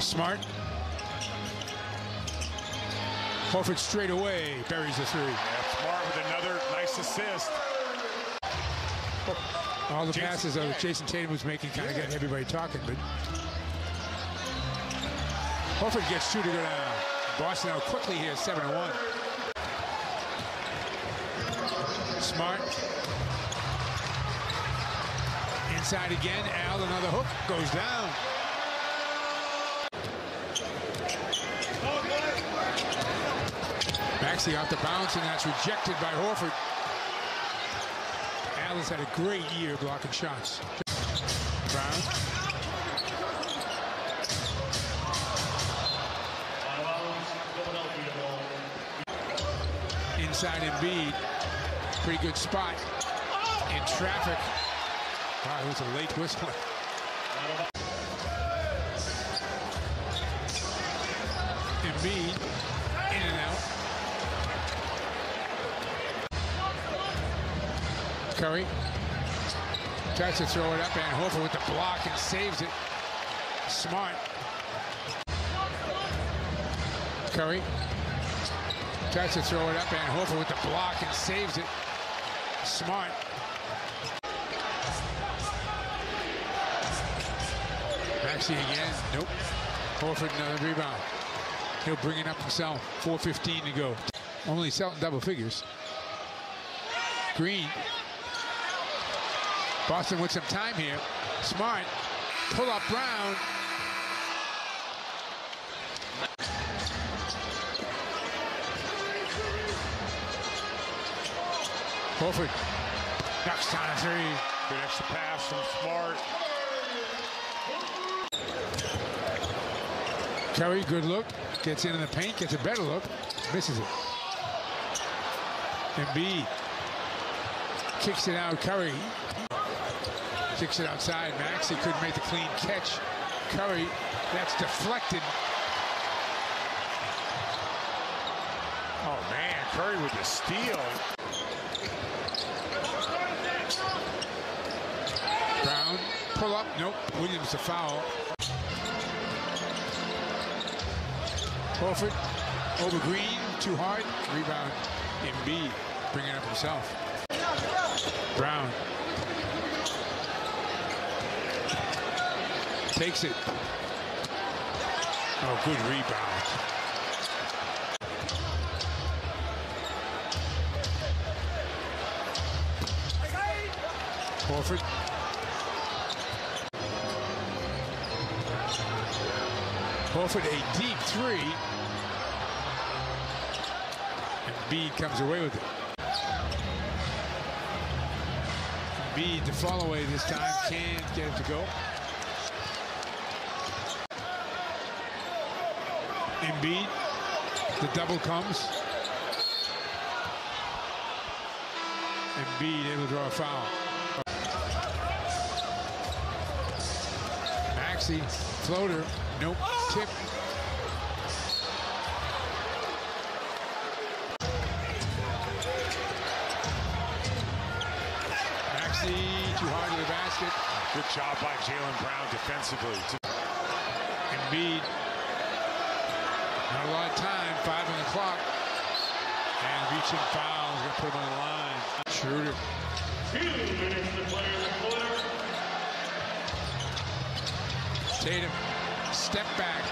Smart. Horford straight away buries the three. Yeah, Smart with another nice assist. All the Jason passes that Jayson Tatum was making kind of getting everybody talking, but Horford gets two to go down. Boston out quickly here, 7 to 1. Smart. Inside again. Al, another hook. Goes down. Maxey off the bounce, and that's rejected by Horford. Al has had a great year blocking shots. Brown. Inside Embiid. Pretty good spot. In traffic. Wow, it was a late whistle. Embiid. Curry. Tries to throw it up, and Horford with the block and saves it. Smart. Curry. Tries to throw it up, and Horford with the block and saves it. Smart. Maxey again. Nope. Horford another rebound. He'll bring it up himself. 4.15 to go. Only selling double figures. Green. Boston with some time here. Smart. Pull up Brown. Horford knocks down a three. Good extra pass from Smart. Curry, good look. Gets into the paint, gets a better look. Misses it. Embiid kicks it out. Curry kicks it outside. Maxey couldn't make the clean catch. Curry, that's deflected. Oh man, Curry with the steal. Brown, pull up. Nope. Williams a foul. Horford over Green, too hard. Rebound. Embiid bringing up himself. Brown takes it. Oh, good rebound. Horford. Horford a deep three. And Embiid comes away with it. Embiid to fall away this time. Can't get it to go. Embiid. The double comes. Embiid able to draw a foul. Maxey, floater, nope, tip. Maxey, too hard to the basket. Good job by Jaylen Brown defensively. Embiid, not a lot of time, five on the clock. And reaching fouls, gonna put him on the line. Schroeder. Tatum, step back,